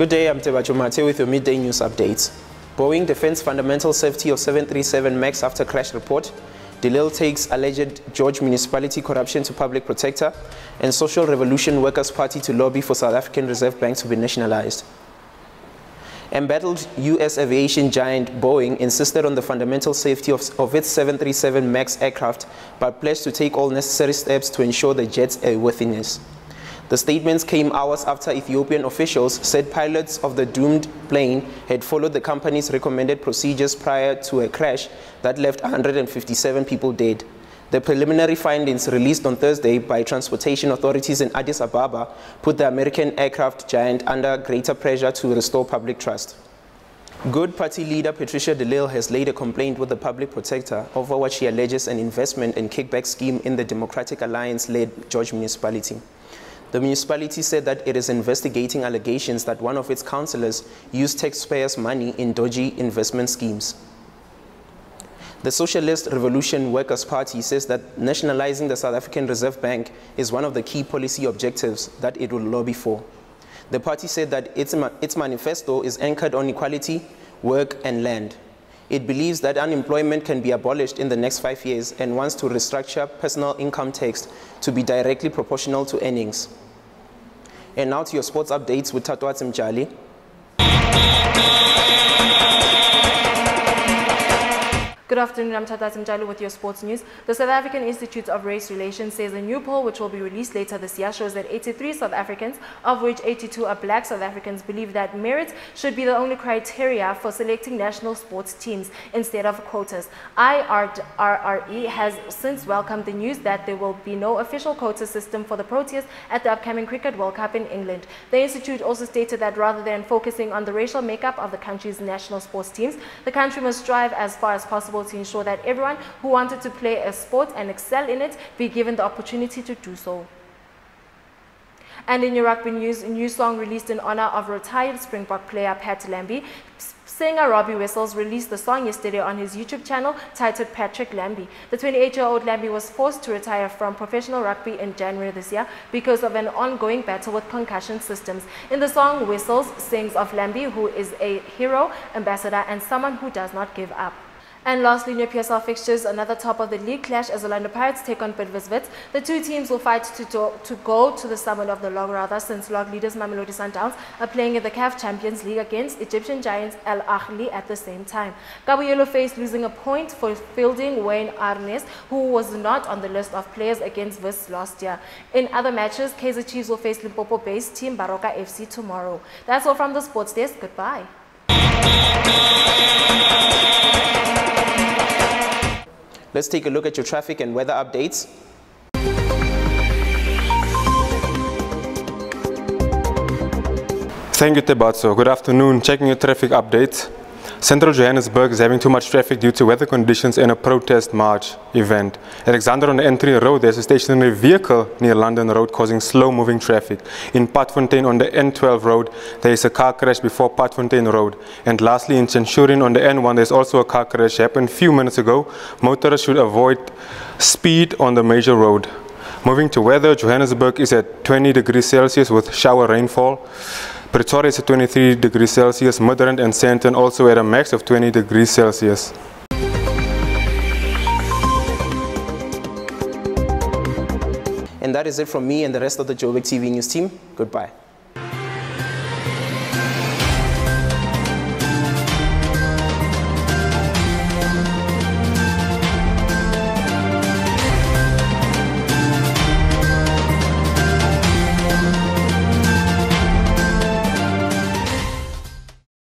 Good day, I'm Tebatso Mate with your midday news updates. Boeing defends fundamental safety of 737 MAX after crash report. De Lille takes alleged George municipality corruption to public protector. And Social Revolution Workers' Party to lobby for South African Reserve Bank to be nationalized. Embattled U.S. aviation giant Boeing insisted on the fundamental safety of, of, its 737 MAX aircraft, but pledged to take all necessary steps to ensure the jet's airworthiness. The statements came hours after Ethiopian officials said pilots of the doomed plane had followed the company's recommended procedures prior to a crash that left 157 people dead. The preliminary findings released on Thursday by transportation authorities in Addis Ababa put the American aircraft giant under greater pressure to restore public trust. Good Party leader Patricia de Lille has laid a complaint with the public protector over what she alleges an investment and kickback scheme in the Democratic Alliance-led George municipality. The municipality said that it is investigating allegations that one of its councillors used taxpayers' money in dodgy investment schemes. The Socialist Revolution Workers' Party says that nationalizing the South African Reserve Bank is one of the key policy objectives that it will lobby for. The party said that its, its manifesto is anchored on equality, work, and land. It believes that unemployment can be abolished in the next five years and wants to restructure personal income tax to be directly proportional to earnings. And now to your sports updates with Tatwat Mjali. Good afternoon, I'm Tata Simjalo with your sports news. The South African Institute of Race Relations says a new poll, which will be released later this year, shows that 83 South Africans, of which 82 are black South Africans, believe that merit should be the only criteria for selecting national sports teams instead of quotas. IRRE has since welcomed the news that there will be no official quota system for the Proteas at the upcoming Cricket World Cup in England. The Institute also stated that rather than focusing on the racial makeup of the country's national sports teams, the country must strive as far as possible to ensure that everyone who wanted to play a sport and excel in it be given the opportunity to do so. And in your rugby news, a new song released in honor of retired Springbok player Pat Lambie. Singer Robbie Whistles released the song yesterday on his YouTube channel titled Patrick Lambie. The 28-year-old Lambie was forced to retire from professional rugby in January this year because of an ongoing battle with concussion systems. In the song, Whistles sings of Lambie, who is a hero, ambassador, and someone who does not give up. And lastly, your PSL fixtures, another top of the league clash as Orlando Pirates take on Bidvest The two teams will fight to, to, to go to the summit of the log rather since log leaders Mamelodi Sundowns are playing in the CAF Champions League against Egyptian giants Al Ahly at the same time. Yellow faced losing a point for fielding Wayne Arendse, who was not on the list of players against Wits last year. In other matches, Kaizer Chiefs will face Limpopo-based team Baroka FC tomorrow. That's all from the sports desk. Goodbye. Let's take a look at your traffic and weather updates. Thank you, Tebatso. Good afternoon. Checking your traffic updates. Central Johannesburg is having too much traffic due to weather conditions and a protest march event. Alexandra on the N3 road, there's a stationary vehicle near London Road causing slow-moving traffic. In Putfontein on the N12 road, there is a car crash before Putfontein Road. And lastly, in Centurion on the N1, there's also a car crash happened a few minutes ago. Motorists should avoid speed on the major road. Moving to weather, Johannesburg is at 20 degrees Celsius with shower rainfall. Pretoria is at 23 degrees Celsius, Midrand and Sandton also at a max of 20 degrees Celsius. And that is it from me and the rest of the Joburg TV News team. Goodbye.